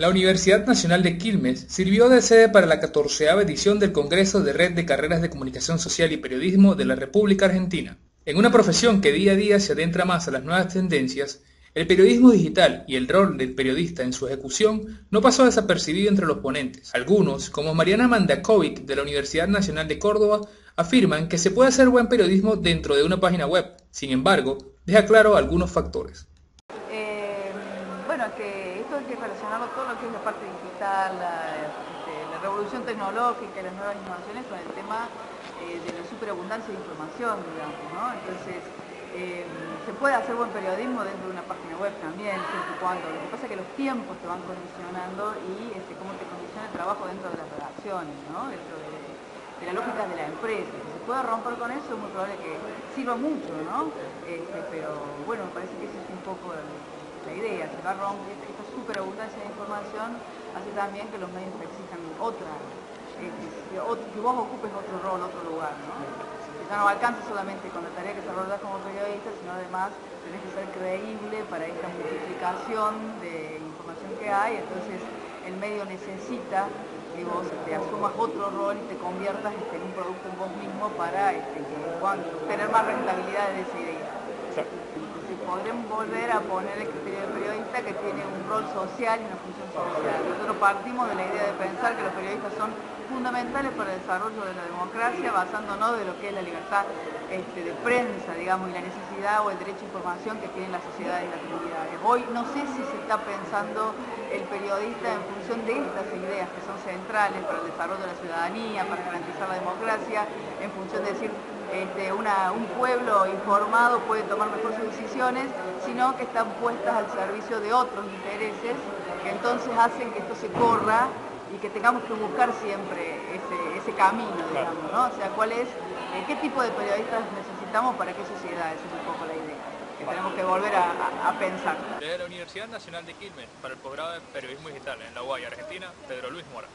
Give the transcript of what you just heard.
La Universidad Nacional de Quilmes sirvió de sede para la catorceava edición del Congreso de Red de Carreras de Comunicación Social y Periodismo de la República Argentina. En una profesión que día a día se adentra más a las nuevas tendencias, el periodismo digital y el rol del periodista en su ejecución no pasó desapercibido entre los ponentes. Algunos, como Mariana Mandakovic de la Universidad Nacional de Córdoba, afirman que se puede hacer buen periodismo dentro de una página web. Sin embargo, deja claro algunos factores. Que esto hay que relacionarlo todo lo que es la parte digital, la, este, revolución tecnológica y las nuevas innovaciones con el tema eh, de la superabundancia de información, digamos, ¿no? Entonces, eh, se puede hacer buen periodismo dentro de una página web también, siempre y cuando. Lo que pasa es que los tiempos te van condicionando y este, cómo te condiciona el trabajo dentro de las redacciones, ¿no? dentro de, la lógica de la empresa. Si se puede romper con eso, es muy probable que sirva mucho, ¿no? Este, pero bueno, me parece que es Se esta superabundancia de información, hace también que los medios te exijan otra, este, que vos ocupes otro rol, otro lugar, ¿no? ya no alcanza solamente con la tarea que desarrollas como periodista, sino además tenés que ser creíble para esta multiplicación de información que hay, entonces el medio necesita que vos te asumas otro rol y te conviertas este, en un producto en vos mismo para este, tener más rentabilidad de esa idea. Entonces podremos volver a poner el criterio del periodista que tiene un rol social y una función social. Nosotros partimos de la idea de pensar que los periodistas son fundamentales para el desarrollo de la democracia, basándonos de lo que es la libertad este, de prensa, digamos, y la necesidad o el derecho a información que tienen las sociedades y las comunidades. Hoy no sé si se está pensando el periodista en función de estas ideas que son centrales para el desarrollo de la ciudadanía, para garantizar la democracia, en función de decir este, un pueblo informado puede tomar mejor sus decisiones, sino que están puestas al servicio de otros intereses que entonces hacen que esto se corra y que tengamos que buscar siempre ese, camino, digamos, ¿no? O sea, cuál es, eh, qué tipo de periodistas necesitamos para qué sociedad, esa es un poco la idea, que tenemos que volver a, pensar. Desde la Universidad Nacional de Quilmes, para el posgrado de Periodismo Digital en la UAI, Argentina, Pedro Luis Mora.